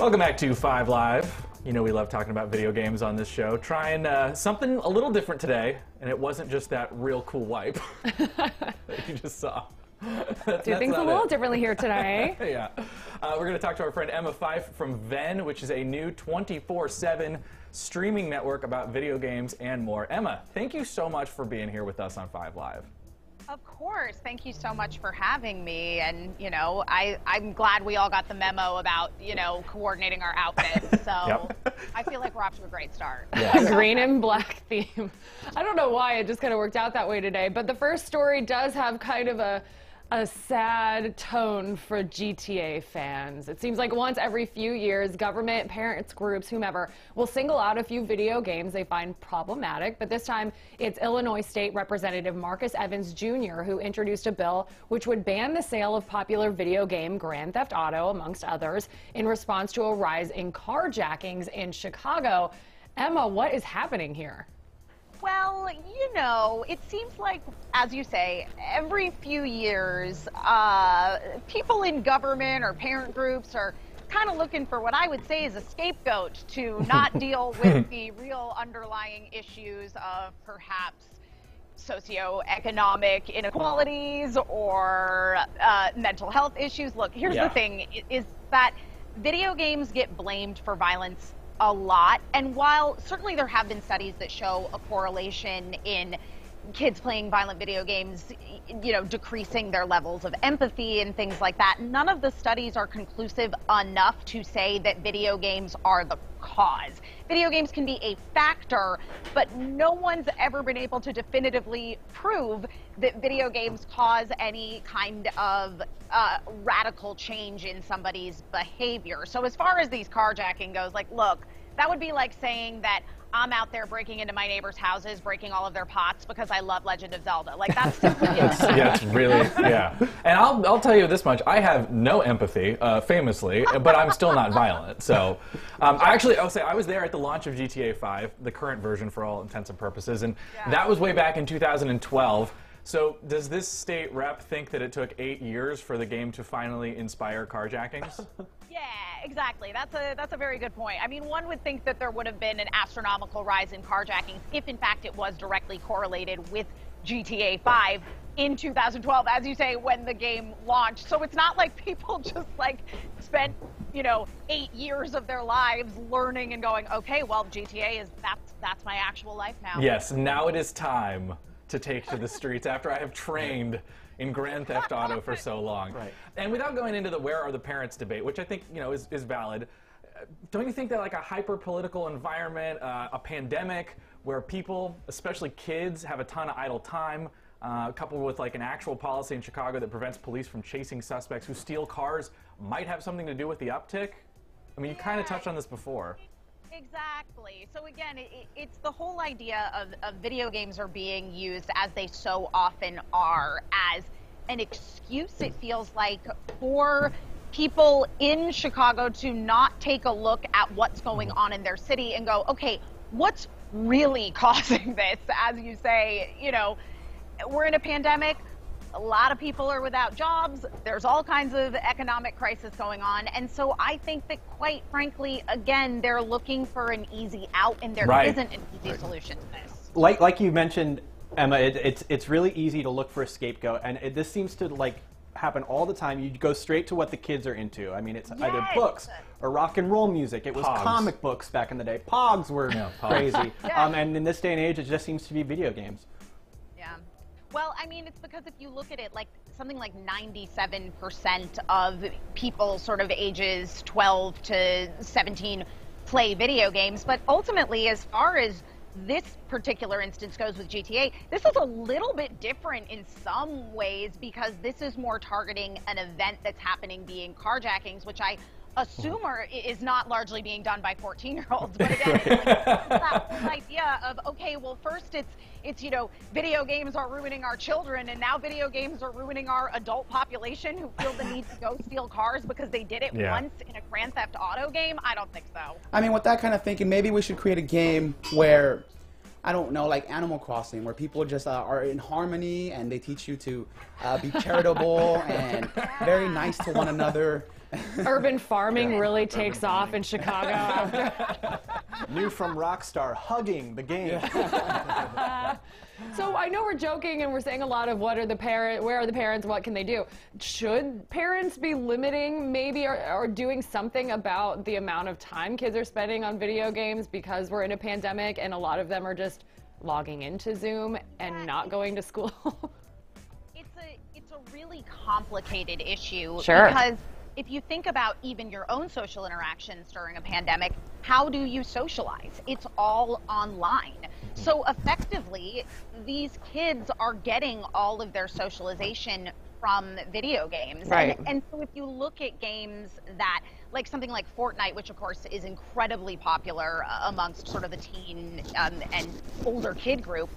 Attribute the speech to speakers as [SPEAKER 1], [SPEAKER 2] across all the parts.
[SPEAKER 1] Welcome back to Five Live. You know we love talking about video games on this show. Trying uh, something a little different today, and it wasn't just that real cool wipe that you just saw.
[SPEAKER 2] Do things a little it. differently here today.
[SPEAKER 1] yeah. Uh, we're going to talk to our friend Emma Fyffe from Venn, which is a new 24-7 streaming network about video games and more. Emma, thank you so much for being here with us on Five Live.
[SPEAKER 3] Of course. Thank you so much for having me. And, you know, I, I'm glad we all got the memo about, you know, coordinating our outfits. So yep. I feel like we're off to a great start.
[SPEAKER 2] Yeah. green and black theme. I don't know why it just kind of worked out that way today. But the first story does have kind of a a sad tone for GTA fans. It seems like once every few years, government, parents groups, whomever, will single out a few video games they find problematic. But this time, it's Illinois State Representative Marcus Evans Jr. who introduced a bill which would ban the sale of popular video game Grand Theft Auto, amongst others, in response to a rise in carjackings in Chicago. Emma, what is happening here?
[SPEAKER 3] Well, you know, it seems like, as you say, every few years, uh, people in government or parent groups are kind of looking for what I would say is a scapegoat to not deal with the real underlying issues of perhaps socioeconomic inequalities or uh, mental health issues. Look, here's yeah. the thing: is that video games get blamed for violence a lot. And while certainly there have been studies that show a correlation in kids playing violent video games, you know, decreasing their levels of empathy and things like that. None of the studies are conclusive enough to say that video games are the cause. Video games can be a factor, but no one's ever been able to definitively prove that video games cause any kind of uh, radical change in somebody's behavior. So as far as these carjacking goes, like, look, that would be like saying that I'm out there breaking into my neighbors' houses, breaking all of their pots because I love Legend of Zelda. Like that's simply
[SPEAKER 1] yeah, it's really yeah. And I'll I'll tell you this much: I have no empathy, uh, famously, but I'm still not violent. So, um, I actually I'll say I was there at the launch of GTA 5, the current version for all intents and purposes, and yeah. that was way back in 2012. So, does this state rep think that it took eight years for the game to finally inspire carjackings?
[SPEAKER 3] Yeah, exactly. That's a that's a very good point. I mean, one would think that there would have been an astronomical rise in carjackings if, in fact, it was directly correlated with GTA 5 in 2012, as you say, when the game launched. So it's not like people just like spent, you know, eight years of their lives learning and going, okay, well, GTA is that's that's my actual life now.
[SPEAKER 1] Yes, now it is time to take to the streets after I have trained in Grand Theft Auto for so long. Right. And without going into the where are the parents debate, which I think you know is, is valid, don't you think that like a hyper political environment, uh, a pandemic where people, especially kids, have a ton of idle time, uh, coupled with like an actual policy in Chicago that prevents police from chasing suspects who steal cars, might have something to do with the uptick? I mean, you kind of touched on this before.
[SPEAKER 3] Exactly. So again, it, it's the whole idea of, of video games are being used as they so often are as an excuse. It feels like for people in Chicago to not take a look at what's going on in their city and go, okay, what's really causing this? As you say, you know, we're in a pandemic a lot of people are without jobs. There's all kinds of economic crisis going on. And so I think that quite frankly, again, they're looking for an easy out and there right. not an easy right. solution to this.
[SPEAKER 4] Like, like you mentioned, Emma, it, it's, it's really easy to look for a scapegoat. And it, this seems to like happen all the time. You go straight to what the kids are into. I mean, it's yes. either books or rock and roll music. It was Pogs. comic books back in the day. Pogs were yeah, Pogs. crazy. yeah. um, and in this day and age, it just seems to be video games.
[SPEAKER 3] Well, I mean, it's because if you look at it, like something like 97% of people sort of ages 12 to 17 play video games. But ultimately, as far as this particular instance goes with GTA, this is a little bit different in some ways because this is more targeting an event that's happening being carjackings, which I assume are, is not largely being done by 14 year olds. But again, like, that whole idea of, okay, well, first it's, it's, you know, video games are ruining our children, and now video games are ruining our adult population who feel the need to go steal cars because they did it yeah. once in a Grand Theft Auto game? I don't think so.
[SPEAKER 5] I mean, with that kind of thinking, maybe we should create a game where I don't know, like Animal Crossing, where people just uh, are in harmony and they teach you to uh, be charitable and very nice to one another
[SPEAKER 2] urban farming really takes off in Chicago.
[SPEAKER 4] New from Rockstar, hugging the game.
[SPEAKER 2] so I know we're joking and we're saying a lot of what are the parent, where are the parents, what can they do? Should parents be limiting maybe or, or doing something about the amount of time kids are spending on video games because we're in a pandemic and a lot of them are just logging into Zoom and not going to school?
[SPEAKER 3] it's a it's a really complicated issue
[SPEAKER 2] sure.
[SPEAKER 3] because if you think about even your own social interactions during a pandemic, how do you socialize? It's all online. So effectively, these kids are getting all of their socialization from video games.
[SPEAKER 2] Right.
[SPEAKER 3] And, and so if you look at games that, like something like Fortnite, which of course is incredibly popular uh, amongst sort of the teen um, and older kid group,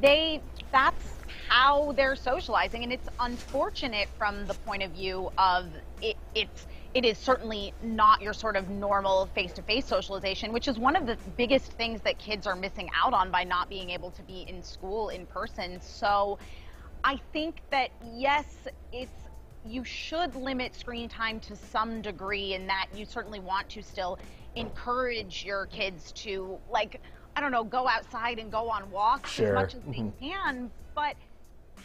[SPEAKER 3] they that's how they're socializing, and it's unfortunate from the point of view of it, it's it is certainly not your sort of normal face-to-face socialization, which is one of the biggest things that kids are missing out on by not being able to be in school in person. So, I think that yes, it's you should limit screen time to some degree, in that you certainly want to still encourage your kids to like I don't know, go outside and go on walks
[SPEAKER 1] sure.
[SPEAKER 3] as much as they
[SPEAKER 1] mm-hmm.
[SPEAKER 3] can, but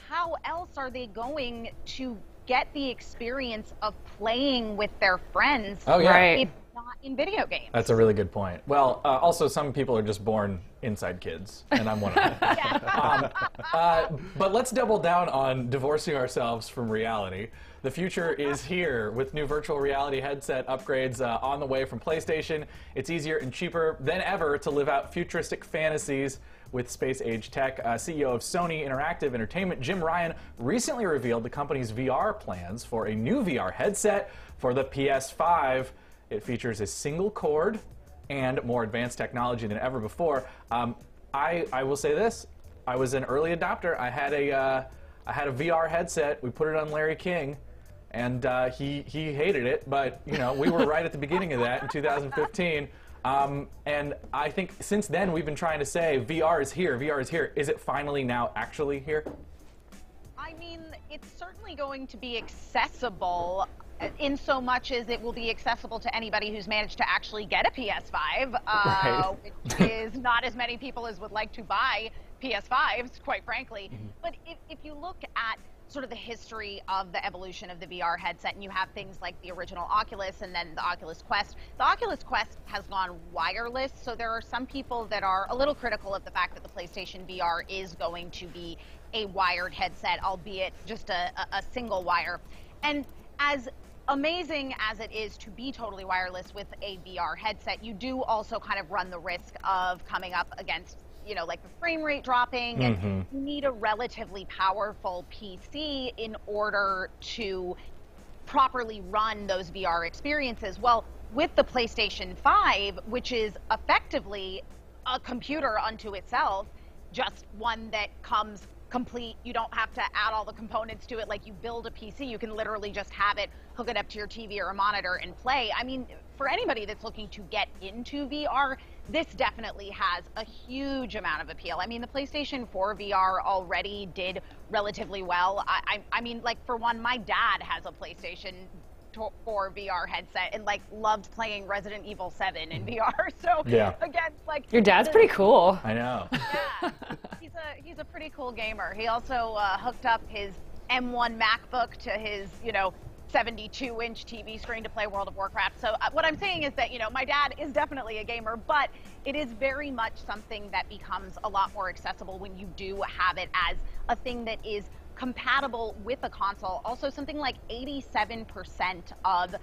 [SPEAKER 3] how else are they going to get the experience of playing with their friends
[SPEAKER 1] oh, yeah.
[SPEAKER 2] right.
[SPEAKER 3] if not in video games?
[SPEAKER 1] That's a really good point. Well, uh, also, some people are just born inside kids, and I'm one of them.
[SPEAKER 3] yeah.
[SPEAKER 1] um, uh, but let's double down on divorcing ourselves from reality. The future is here with new virtual reality headset upgrades uh, on the way from PlayStation. It's easier and cheaper than ever to live out futuristic fantasies with space age tech. Uh, CEO of Sony Interactive Entertainment, Jim Ryan, recently revealed the company's VR plans for a new VR headset for the PS5. It features a single cord and more advanced technology than ever before. Um, I, I will say this I was an early adopter. I had a, uh, I had a VR headset. We put it on Larry King and uh, he he hated it. But you know, we were right at the beginning of that in 2015. Um, and I think since then we've been trying to say VR is here, VR is here. Is it finally now actually here?
[SPEAKER 3] I mean, it's certainly going to be accessible uh, in so much as it will be accessible to anybody who's managed to actually get a PS5, uh,
[SPEAKER 1] right.
[SPEAKER 3] which is not as many people as would like to buy PS5s, quite frankly. Mm-hmm. But if, if you look at sort of the history of the evolution of the VR headset, and you have things like the original Oculus and then the Oculus Quest. The Oculus Quest has gone wireless, so there are some people that are a little critical of the fact that the PlayStation VR is going to be a wired headset, albeit just a, a single wire. And as amazing as it is to be totally wireless with a VR headset, you do also kind of run the risk of coming up against you know, like the frame rate dropping, mm-hmm. and you need a relatively powerful PC in order to properly run those VR experiences. Well, with the PlayStation 5, which is effectively a computer unto itself, just one that comes complete. You don't have to add all the components to it like you build a PC. You can literally just have it, hook it up to your TV or a monitor and play. I mean, for anybody that's looking to get into VR, this definitely has a huge amount of appeal. I mean, the PlayStation 4 VR already did relatively well. I, I, I mean, like for one, my dad has a PlayStation 4 VR headset and like loved playing Resident Evil 7 in VR. So
[SPEAKER 1] yeah.
[SPEAKER 3] again, like
[SPEAKER 2] your dad's the, pretty cool.
[SPEAKER 1] I know.
[SPEAKER 3] Yeah, he's a he's a pretty cool gamer. He also uh, hooked up his M1 MacBook to his you know 72 inch TV screen to play World of Warcraft. So, uh, what I'm saying is that, you know, my dad is definitely a gamer, but it is very much something that becomes a lot more accessible when you do have it as a thing that is compatible with a console. Also, something like 87% of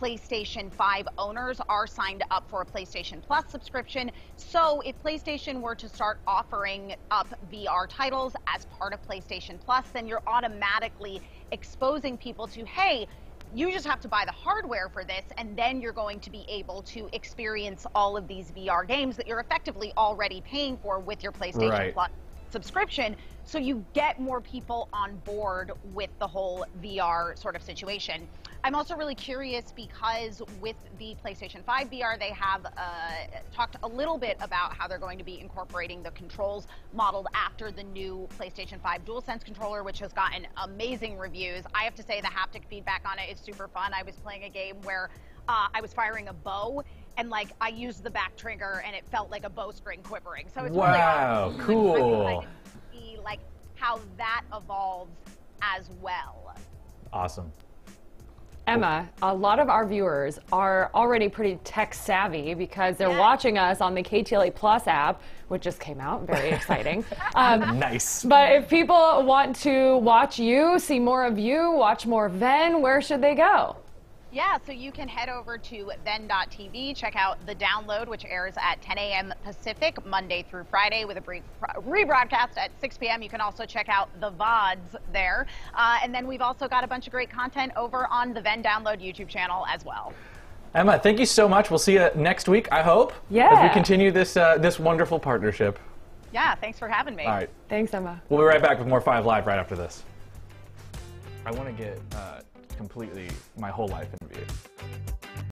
[SPEAKER 3] PlayStation 5 owners are signed up for a PlayStation Plus subscription. So if PlayStation were to start offering up VR titles as part of PlayStation Plus, then you're automatically exposing people to, hey, you just have to buy the hardware for this, and then you're going to be able to experience all of these VR games that you're effectively already paying for with your PlayStation
[SPEAKER 1] right.
[SPEAKER 3] Plus subscription. So you get more people on board with the whole VR sort of situation. I'm also really curious because with the PlayStation 5 VR, they have uh, talked a little bit about how they're going to be incorporating the controls modeled after the new PlayStation 5 DualSense controller, which has gotten amazing reviews. I have to say the haptic feedback on it is super fun. I was playing a game where uh, I was firing a bow and like I used the back trigger and it felt like a bowstring quivering. So it's
[SPEAKER 1] wow,
[SPEAKER 3] really awesome.
[SPEAKER 1] cool.
[SPEAKER 3] I'm to see like how that evolves as well.
[SPEAKER 1] Awesome.
[SPEAKER 2] Emma, a lot of our viewers are already pretty tech savvy because they're
[SPEAKER 3] Yeah.
[SPEAKER 2] watching us on the KTLA Plus app, which just came out. Very exciting. Um,
[SPEAKER 1] Nice.
[SPEAKER 2] but if people want to watch you, see more of you, watch more Venn, where should they go?
[SPEAKER 3] Yeah, so you can head over to venn.tv, check out the download, which airs at 10 a.m. Pacific, Monday through Friday, with a brief rebroadcast at 6 p.m. You can also check out the VODs there. Uh, and then we've also got a bunch of great content over on the Venn Download YouTube channel as well.
[SPEAKER 1] Emma, thank you so much. We'll see you next week, I hope. Yeah. As we continue this, uh, this wonderful partnership.
[SPEAKER 3] Yeah, thanks for having me.
[SPEAKER 1] All right.
[SPEAKER 2] Thanks, Emma.
[SPEAKER 1] We'll be right back with more Five Live right after this. I want to get uh, completely my whole life in view.